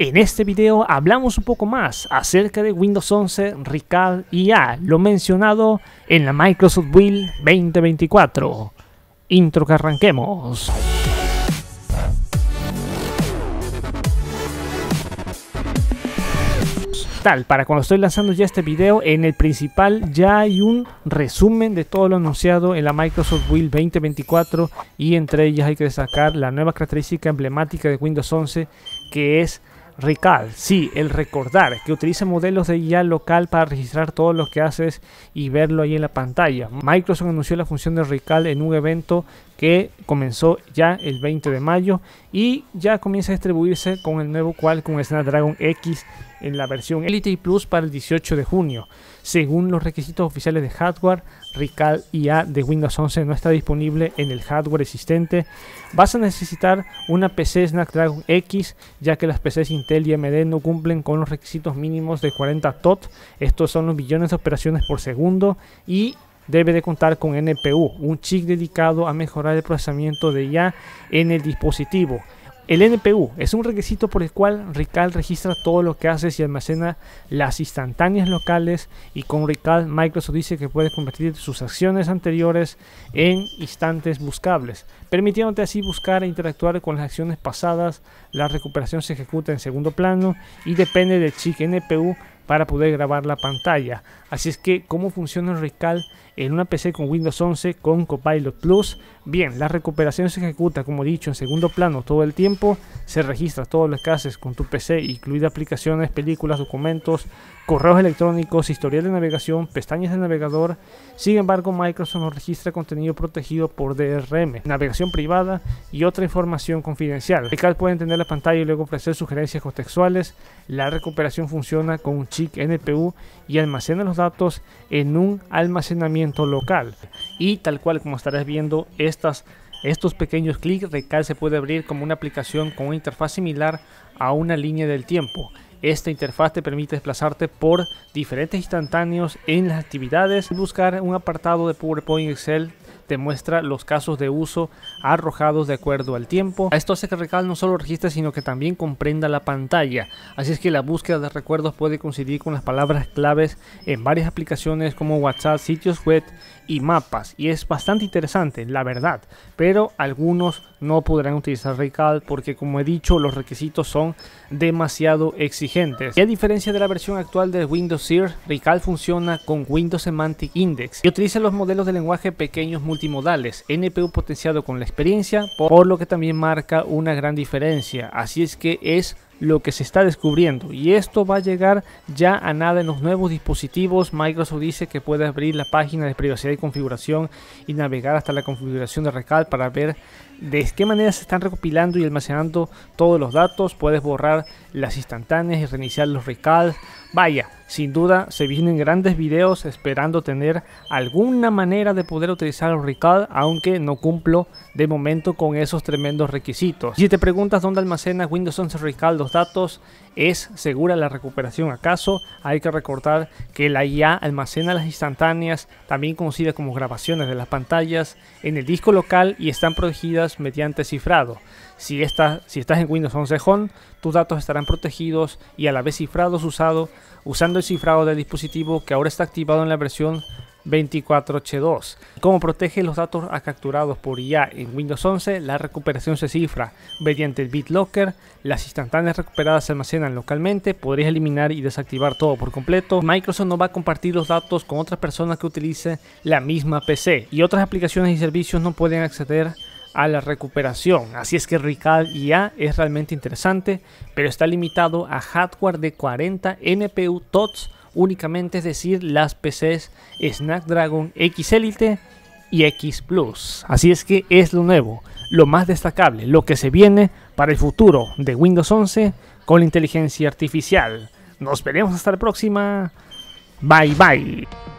En este video hablamos un poco más acerca de Windows 11 Recall IA, lo mencionado en la Microsoft Build 2024. Intro que arranquemos. Tal, para cuando estoy lanzando ya este video, en el principal ya hay un resumen de todo lo anunciado en la Microsoft Build 2024 y entre ellas hay que destacar la nueva característica emblemática de Windows 11 que es Recall, sí, el recordar, que utiliza modelos de IA local para registrar todo lo que haces y verlo ahí en la pantalla. Microsoft anunció la función de Recall en un evento que comenzó ya el 20 de mayo y ya comienza a distribuirse con el nuevo Qualcomm Snapdragon X en la versión Elite Plus para el 18 de junio. Según los requisitos oficiales de hardware, Recall IA de Windows 11 no está disponible en el hardware existente. Vas a necesitar una PC Snapdragon X, ya que las PCs Intel y AMD no cumplen con los requisitos mínimos de 40 TOT. Estos son los billones de operaciones por segundo y debe de contar con NPU, un chip dedicado a mejorar el procesamiento de IA en el dispositivo. El NPU es un requisito por el cual Recall registra todo lo que haces y almacena las instantáneas locales y con Recall Microsoft dice que puede convertir sus acciones anteriores en instantes buscables, permitiéndote así buscar e interactuar con las acciones pasadas. La recuperación se ejecuta en segundo plano y depende del chip NPU para poder grabar la pantalla. Así es que, ¿cómo funciona el Recall en una PC con Windows 11 con Copilot Plus? Bien, la recuperación se ejecuta, como dicho, en segundo plano todo el tiempo. Se registra todo lo que haces con tu PC, incluida aplicaciones, películas, documentos, correos electrónicos, historial de navegación, pestañas de navegador. Sin embargo, Microsoft no registra contenido protegido por DRM, navegación privada y otra información confidencial. Recall puede entender la pantalla y luego ofrecer sugerencias contextuales. La recuperación funciona con un chip NPU y almacena los datos en un almacenamiento local. Y tal cual como estarás viendo, estas, estos pequeños clics, Recal se puede abrir como una aplicación con una interfaz similar a una línea del tiempo. Esta interfaz te permite desplazarte por diferentes instantáneos en las actividades, buscar un apartado de PowerPoint Excel te muestra los casos de uso arrojados de acuerdo al tiempo. Esto hace que Recal no solo registre sino que también comprenda la pantalla. Así es que la búsqueda de recuerdos puede coincidir con las palabras claves en varias aplicaciones como WhatsApp, sitios web y mapas. Y es bastante interesante, la verdad. Pero algunos no podrán utilizar Recall porque como he dicho los requisitos son demasiado exigentes. Y a diferencia de la versión actual de Windows Sear, Recall funciona con Windows Semantic Index y utiliza los modelos de lenguaje pequeños multimodales, NPU potenciado con la experiencia, por lo que también marca una gran diferencia. Así es que es lo que se está descubriendo y esto va a llegar ya a nada en los nuevos dispositivos. Microsoft dice que puede abrir la página de privacidad y configuración y navegar hasta la configuración de Recal para ver de qué manera se están recopilando y almacenando todos los datos. Puedes borrar las instantáneas y reiniciar los Recal. Vaya, sin duda se vienen grandes videos esperando tener alguna manera de poder utilizar Recall, aunque no cumplo de momento con esos tremendos requisitos. Si te preguntas dónde almacena Windows 11 Recall los datos, ¿es segura la recuperación acaso? Hay que recordar que la IA almacena las instantáneas, también conocidas como grabaciones de las pantallas, en el disco local y están protegidas mediante cifrado. Si, si estás en Windows 11 Home, tus datos estarán protegidos y a la vez cifrados usado, usando el cifrado del dispositivo que ahora está activado en la versión 24H2. Como protege los datos capturados por IA en Windows 11, la recuperación se cifra mediante BitLocker, las instantáneas recuperadas se almacenan localmente, podrías eliminar y desactivar todo por completo. Microsoft no va a compartir los datos con otras personas que utilicen la misma PC y otras aplicaciones y servicios no pueden acceder a la recuperación. Así es que Recall IA es realmente interesante, pero está limitado a hardware de 40 NPU TOTS únicamente, es decir, las PCs Snapdragon X Elite y X Plus. Así es que es lo nuevo, lo más destacable, lo que se viene para el futuro de Windows 11 con la inteligencia artificial. Nos veremos hasta la próxima. Bye bye.